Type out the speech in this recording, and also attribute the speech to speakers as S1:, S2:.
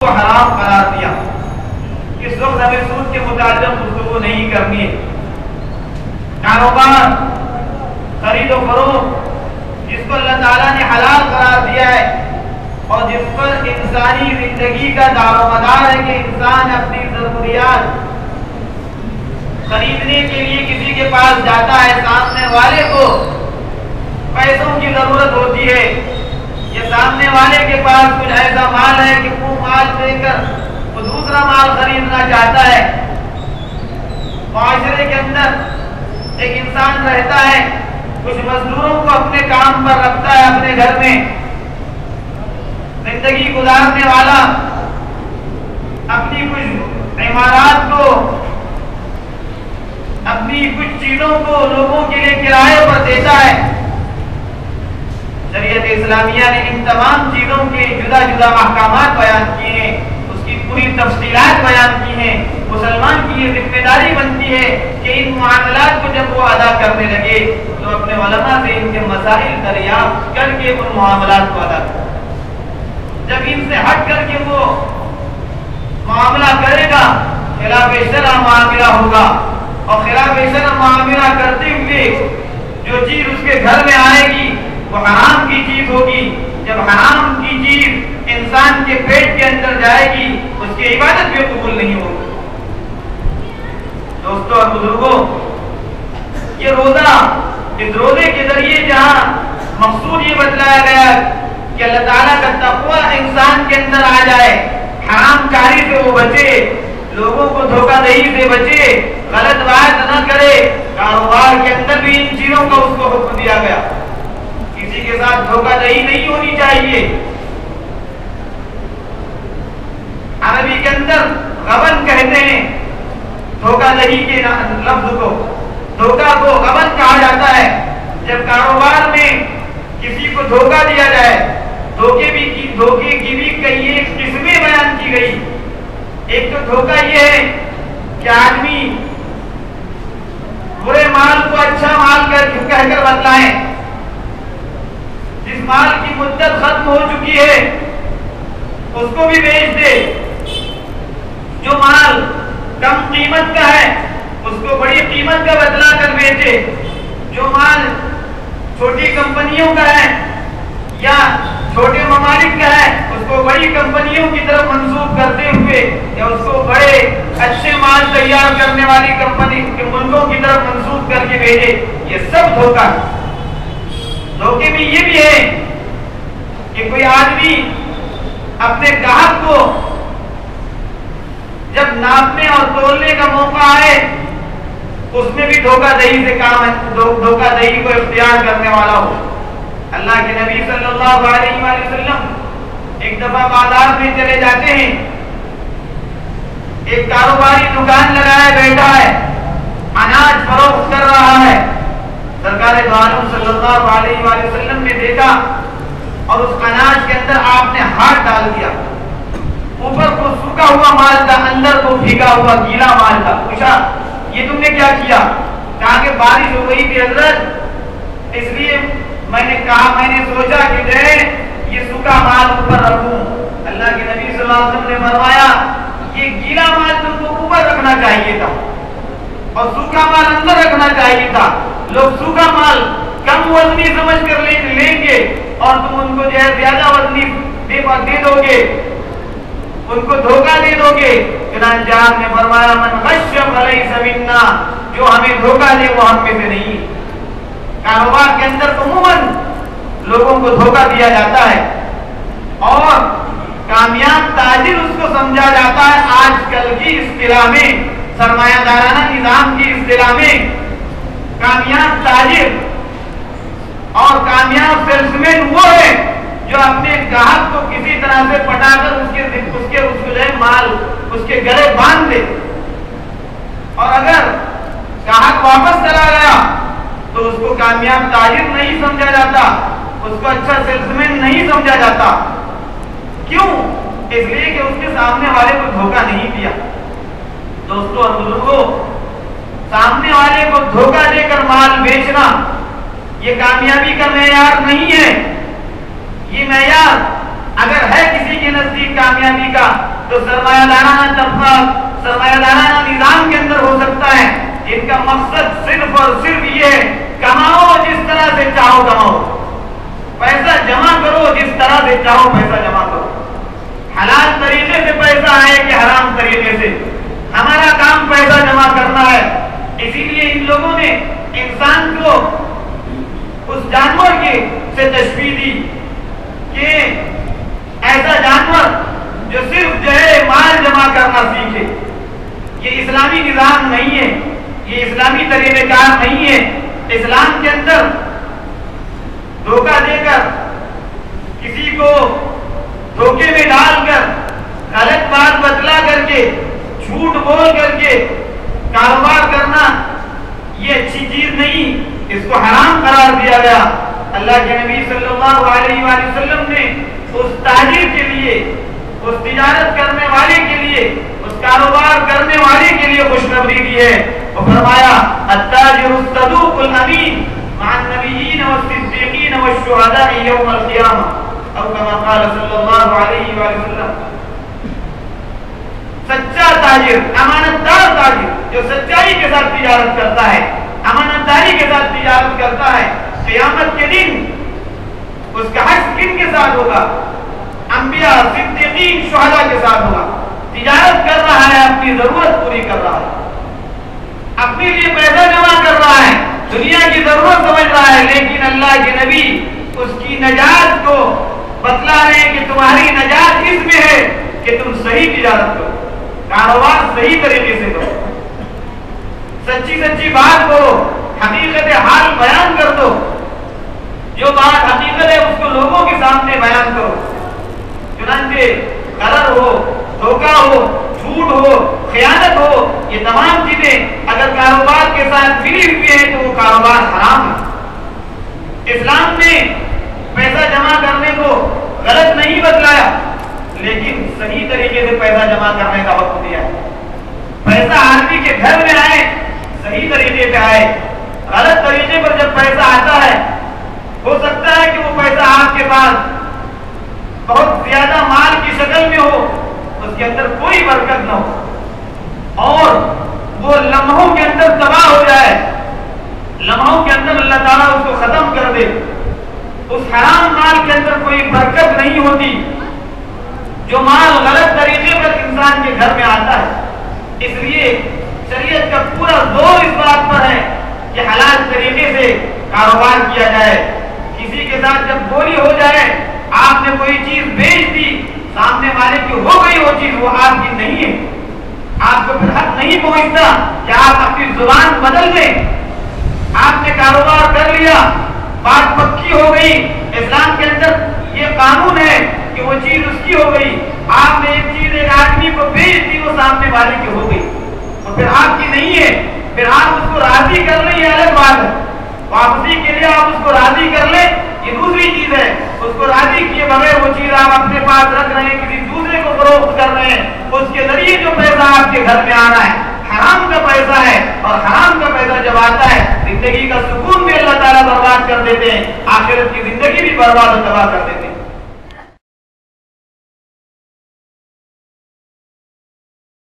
S1: को हराम करार दिया। इस वक्त हमें सूद के मुताबिक गुफ्तु नहीं करनी है। कारोबार, खरीदो फरोख्त जिसको अल्लाह ताला ने हलाल करार दिया है और जिस पर इंसानी ज़िंदगी का दारोमदार है कि इंसान अपनी जरूरियात खरीदने के लिए किसी के पास जाता है, सामने वाले को पैसों की ज़रूरत होती है। ये सामने वाले के पास कुछ ऐसा माल है कि देकर वो दूसरा माल खरीदना चाहता है। माशरे के अंदर एक इंसान रहता है कुछ मजदूरों को अपने काम पर रखता है, अपने घर में। ज़िंदगी गुजारने वाला अपनी कुछ इमारत को, अपनी कुछ चीज़ों को लोगों के लिए किराए पर देता है। शरीयत इस्लामिया ने इन तमाम चीज़ों के जुदा जुदा अहकाम बयान किए हैं, उसकी पूरी तफसीलात बयान की हैं। मुसलमान की ये ज़िम्मेदारी बनती है कि इन मामलात को जब वो अदा करने लगे तो अपने वलमा से इनके मसाइल दरियाफ्त करके उन मामलात को अदा करें। जब इनसे हट करके वो मामला करेगा, खिलाफ शरा मामला होगा। और खिलाफ शरा मामला करते हुए जो चीज़ उसके घर में आएगी वो हराम की चीज़ होगी। जब हराम की चीज़ इंसान के पेट के अंदर जाएगी, उसकी इबादत भी कबूल नहीं होगी। दोस्तों और बुज़ुर्गों, ये रोजा इस रोज़े के ज़रिए जहाँ मकसूद ये बतलाया गया कि अल्लाह ताला का तकवा इंसान के अंदर आ जाए हराम कारी से वो बचे, लोगों को धोखाधड़ी से बचे, गलत बात न करे, कारोबार के अंदर भी इन चीज़ों का उसको हुक्म दिया गया। साथ धोखाधड़ी नहीं होनी चाहिए। अरबी के अंदर गबन कहते हैं। धोखाधड़ी के लफ्ज को। धोखा को गबन कहा जाता है। जब कारोबार में किसी को धोखा दिया जाए, धोखे भी की, धोखे की भी कई एक किस्में बयान की गई। एक तो धोखा यह है कि आदमी बुरे माल को अच्छा माल कर, कहकर की मुद्दत खत्म हो चुकी है, उसको भी बेच दे। जो माल कम कीमत का है, उसको बड़ी कीमत का बदला कर बेचे। जो माल छोटी कंपनियों का है या छोटे ममालिक का है, उसको बड़ी कंपनियों की तरफ़ मंसूब करते हुए या उसको बड़े, अच्छे माल तैयार करने वाली कंपनी के मुल्कों की तरफ़ मंसूब करके भेजे, ये सब धोखा। धोखे में ये भी है कि कोई आदमी अपने ग्राहक को जब नापने और तोलने का मौका आए, उसमें भी धोखाधड़ी से काम है धोखाधड़ी को इख्तियार करने वाला हो। अल्लाह के नबी सल्लल्लाहु अलैहि वसल्लम एक दफ़ा बाज़ार में चले जाते हैं। एक कारोबारी दुकान लगाए बैठा है, अनाज फरोख्त कर रहा है। सरकार सल्लल्लाहु अलैहि वसल्लम ने देखा और उस अनाज के अंदर आपने हाथ डाल दिया। ऊपर को सूखा हुआ माल था, अंदर को भीगा हुआ गीला माल था। पूछा, ये तुमने क्या किया? कहा कि, बारिश हो गई थी हज़रत। इसलिए मैंने कहा, मैंने सोचा कि जो ये सूखा माल ऊपर रखूँ। अल्लाह के नबी सल्लल्लाहु ने फरमाया, ये गीला माल तुमको ऊपर रखना चाहिए था और सूखा माल अंदर रखना चाहिए था। लोग, सूखा माल कम वजनी समझ कर लेंगे। और तुम उनको जो है ज़्यादा वजनी दे, दोगे। उनको धोखा दे दोगे। ने फरमाया मन जो हमें धोखा दे वो हम में से नहीं कारोबार के अंदर उमूमन लोगों को धोखा दिया जाता है। और कामयाब ताजिर उसको समझा जाता है आजकल की इस इस्तिला में सरमायादाराना निज़ाम की इस इस्तिला में। कामयाब ताजिर और कामयाब सेल्समैन वो है जो अपने ग्राहक को किसी तरह से पटाकर उसके उसके उसको जो माल, उसके गले बाँध दे। और अगर ग्राहक वापस चला गया तो उसको कामयाब ताजिर नहीं समझा जाता, उसको अच्छा सेल्समैन नहीं समझा जाता। क्यों? इसलिए कि उसके सामने वाले को धोखा नहीं दिया। दोस्तों और बुजुर्गो सामने वाले को धोखा देकर माल बेचना ये कामयाबी का मैार नहीं है। ये मैार अगर है किसी के नज़दीक कामयाबी का तो सरमायादाराना तबका सरमायादाराना निज़ाम के अंदर हो सकता है। इनका मकसद सिर्फ़ और सिर्फ़ ये कमाओ जिस तरह से चाहो कमाओ। पैसा जमा करो जिस तरह से चाहो पैसा जमा करो। हलाल तरीके से पैसा आए कि हराम तरीके से। हमारा काम पैसा जमा करना है। इसीलिए इन लोगों ने इंसान को जानवर के से तशबी दी कि ऐसा जानवर जो सिर्फ़ जो है माल जमा करना सीखे। ये इस्लामी निज़ाम नहीं है, ये इस्लामी तरीक़ेकार नहीं है। इस्लाम के अंदर धोखा देकर किसी को धोखे में डालकर, गलत बात बतला करके, झूठ बोल करके कारोबार करना ये अच्छी चीज़ नहीं इसको हराम करार दिया गया। अल्लाह के नबी सल्लल्लाहु अलैहि वसल्लम ने उस ताजिर के लिए, उस तिजारत करने वाले के लिए, उस कारोबार करने वाले के लिए खुशखबरी दी है। वो फरमाया अत्ताजिरुस्तदूकुल अमीन व व शुहदा यौमल क़ियामह अब कमा वसल्लम, सच्चा ताजिर, अमानतदार ताजिर, जो सच्चाई के साथ तिजारत करता है अमानतदारी के साथ तिजारत करता है, क़यामत के दिन उसका हक किन के साथ होगा? अंबिया, सिद्दीकीन, शुहदा के साथ होगा। तिजारत कर रहा है, अपनी ज़रूरत पूरी कर रहा है। अपने लिए पैसा जमा कर रहा है, दुनिया की ज़रूरत समझ रहा है, लेकिन अल्लाह के नबी उसकी नजात को बतला रहे कि तुम्हारी नजात इसमें है कि तुम सही तिजारत करो, कारोबार सही तरीके से करो। सच्ची सच्ची बात करो हकीकत हाल बयान कर दो। जो बात हकीकत है उसको लोगों के सामने बयान करो। चुनाचे कलर हो, धोखा हो, झूठ हो खयानत हो, ये तमाम चीज़ें अगर कारोबार के साथ मिली हुई है तो वो कारोबार हराम है। इस्लाम ने पैसा जमा करने को गलत नहीं बतलाया, लेकिन सही तरीके से पैसा जमा करने का वक्त दिया पैसा आदमी के घर में आए, सही तरीके से आए गलत तरीके पर जब पैसा आता है, हो सकता है कि वो पैसा आपके पास बहुत ज़्यादा माल की शक्ल में हो, उसके अंदर कोई बरकत ना हो। और वो लम्हों के अंदर तबाह हो जाए, लम्हों के अंदर अल्लाह ताला उसको खत्म कर दे, उस हराम माल के अंदर कोई बरकत नहीं होती, जो माल गलत तरीके पर इंसान के घर में आता है। इसलिए शरीयत का पूरा ज़ोर इस बात पर है कि हलाल तरीके से कारोबार किया जाए। किसी के साथ जब बोली हो जाए, आपने कोई चीज़ बेच दी, सामने वाले की हो गई वो चीज़, वो आपकी नहीं है। आपको फिर हक नहीं पहुँचता कि आप अपनी ज़ुबान बदल दें। आपने कारोबार कर लिया, बात पक्की हो गई, इस्लाम के अंदर ये कानून है कि वो चीज़ उसकी हो गई। आपने एक चीज़ एक आदमी को भेज दी, वो सामने वाले की हो गई। और फिर आपकी नहीं है, फिर आप राज़ी कर ले ये अलग बात है। वापसी के लिए आप उसको राज़ी कर ले, ये दूसरी चीज़ है। उसको राज़ी किए बगैर वो चीज़ आप अपने पास रख रहे हैं, किसी दूसरे को फरोख्त कर रहे हैं। उसके ज़रिए जो पैसा आपके घर में आना है, हराम का पैसा है, और हराम का पैसा जब आता है, ज़िंदगी का सुकून भी अल्लाह ताला बर्बाद कर देते हैं, आखिरत की ज़िंदगी भी बर्बाद और तबाह कर देते हैं।